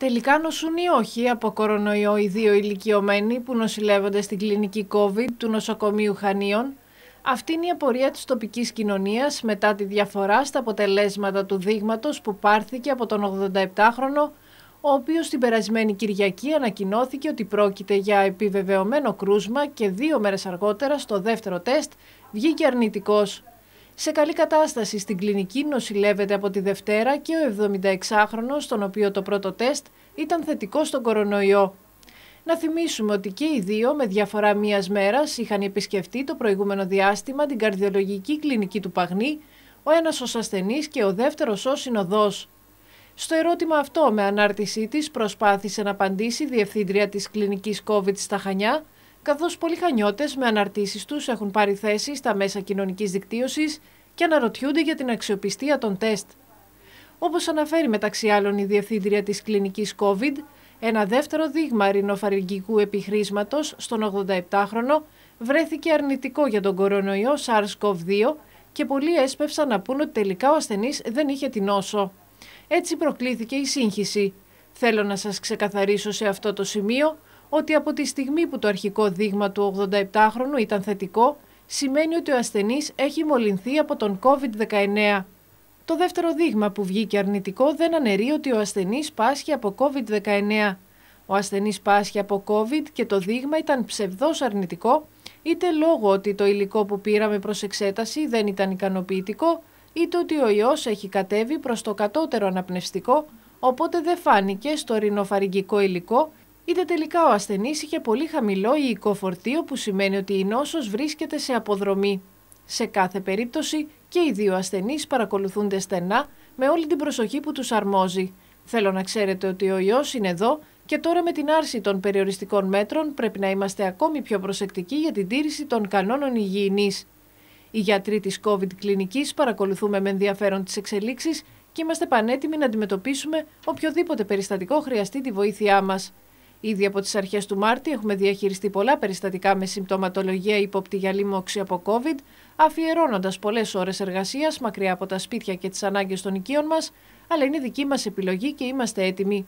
Τελικά νοσούν ή όχι από κορονοϊό οι δύο ηλικιωμένοι που νοσηλεύονται στην κλινική COVID του νοσοκομείου Χανίων; Αυτή είναι η απορία της τοπικής κοινωνίας μετά τη διαφορά στα αποτελέσματα του δείγματος που πάρθηκε από τον 87χρονο, ο οποίος την περασμένη Κυριακή ανακοινώθηκε ότι πρόκειται για επιβεβαιωμένο κρούσμα και δύο μέρες αργότερα στο δεύτερο τεστ βγήκε αρνητικός. Σε καλή κατάσταση στην κλινική νοσηλεύεται από τη Δευτέρα και ο 76χρονος, τον οποίο το πρώτο τεστ ήταν θετικό στον κορονοϊό. Να θυμίσουμε ότι και οι δύο με διαφορά μίας μέρας είχαν επισκεφτεί το προηγούμενο διάστημα την καρδιολογική κλινική του Παγνή, ο ένας ως ασθενής και ο δεύτερος ως συνοδός. Στο ερώτημα αυτό με ανάρτησή της προσπάθησε να απαντήσει η Διευθύντρια της Κλινικής COVID στα Χανιά, καθώς πολλοί χανιώτες με αναρτήσεις τους έχουν πάρει θέση στα μέσα κοινωνικής δικτύωσης και αναρωτιούνται για την αξιοπιστία των τεστ. Όπως αναφέρει μεταξύ άλλων η Διευθύντρια της Κλινικής COVID, ένα δεύτερο δείγμα ρινοφαρυγγικού επιχρήσματος στον 87χρονο βρέθηκε αρνητικό για τον κορονοϊό SARS-CoV-2 και πολλοί έσπευσαν να πούν ότι τελικά ο ασθενής δεν είχε την νόσο. Έτσι προκλήθηκε η σύγχυση. Θέλω να σας ξεκαθαρίσω σε αυτό το σημείο ότι από τη στιγμή που το αρχικό δείγμα του 87χρονου ήταν θετικό, σημαίνει ότι ο ασθενής έχει μολυνθεί από τον COVID-19. Το δεύτερο δείγμα που βγήκε αρνητικό δεν αναιρεί ότι ο ασθενής πάσχει από COVID-19. Ο ασθενής πάσχει από COVID και το δείγμα ήταν ψευδός αρνητικό, είτε λόγω ότι το υλικό που πήραμε προς εξέταση δεν ήταν ικανοποιητικό, είτε ότι ο ιός έχει κατέβει προς το κατώτερο αναπνευστικό, οπότε δεν φάνηκε στο ρινοφαρυγγικό υλικό είτε τελικά ο ασθενής είχε πολύ χαμηλό υλικό φορτίο που σημαίνει ότι η νόσος βρίσκεται σε αποδρομή. Σε κάθε περίπτωση και οι δύο ασθενείς παρακολουθούνται στενά με όλη την προσοχή που τους αρμόζει. Θέλω να ξέρετε ότι ο ιός είναι εδώ και τώρα με την άρση των περιοριστικών μέτρων πρέπει να είμαστε ακόμη πιο προσεκτικοί για την τήρηση των κανόνων υγιεινής. Οι γιατροί της COVID κλινικής παρακολουθούμε με ενδιαφέρον τις εξελίξεις και είμαστε πανέτοιμοι να αντιμετωπίσουμε οποιοδήποτε περιστατικό χρειαστεί τη βοήθειά μας. Ήδη από τις αρχές του Μάρτη έχουμε διαχειριστεί πολλά περιστατικά με συμπτωματολογία ύποπτη για λίμωξη από COVID, αφιερώνοντας πολλές ώρες εργασίας μακριά από τα σπίτια και τις ανάγκες των οικείων μας, αλλά είναι δική μας επιλογή και είμαστε έτοιμοι.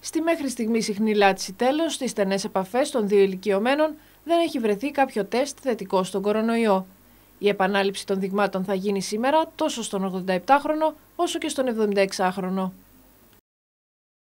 Στη μέχρι στιγμή συχνή λάτση τέλος, στις στενές επαφές των δύο ηλικιωμένων, δεν έχει βρεθεί κάποιο τεστ θετικό στον κορονοϊό. Η επανάληψη των δειγμάτων θα γίνει σήμερα τόσο στον 87χρονο όσο και στον 76χρονο.